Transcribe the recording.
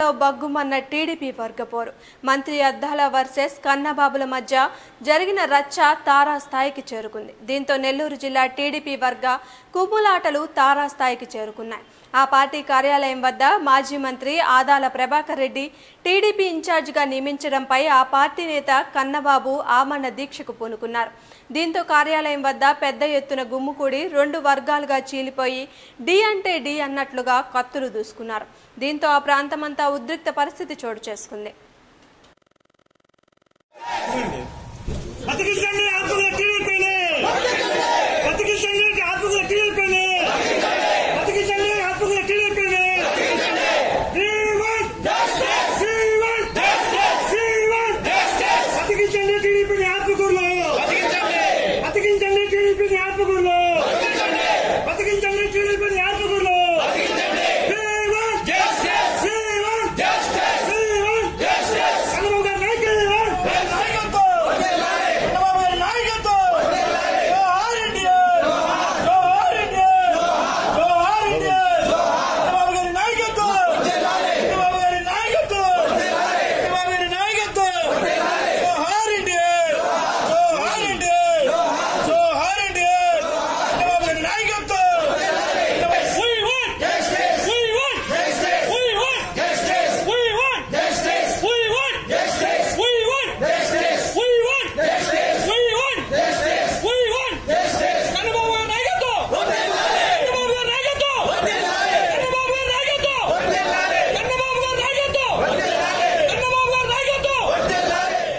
లో బగ్గుమన్న టీడీపీ వర్గపోరు. మంత్రి అద్దాల వర్సెస్ కన్నబాబుల మధ్య జరిగిన రచ్చ తారా స్థాయికి చేరుకుంది. దీంతో నెల్లూరు జిల్లా టీడీపీ వర్గ కుమ్ములాటలు తారా స్థాయికి చేరుకున్నాయి. ఆ పార్టీ కార్యాలయం వద్ద మాజీ మంత్రి ఆదాల ప్రభాకర్ రెడ్డి టీడీపీ ఇన్ఛార్జిగా నియమించడంపై ఆ పార్టీ నేత కన్నబాబు ఆమరణ దీక్షకు పూనుకున్నారు. దీంతో కార్యాలయం వద్ద పెద్ద ఎత్తున గుమ్ముకూడి రెండు వర్గాలుగా చీలిపోయి డి అంటే డి అన్నట్లుగా కత్తులు దూసుకున్నారు. దీంతో ఆ ప్రాంతమంతా ఉద్రిక్త పరిస్థితి చోటు చేసుకుంది.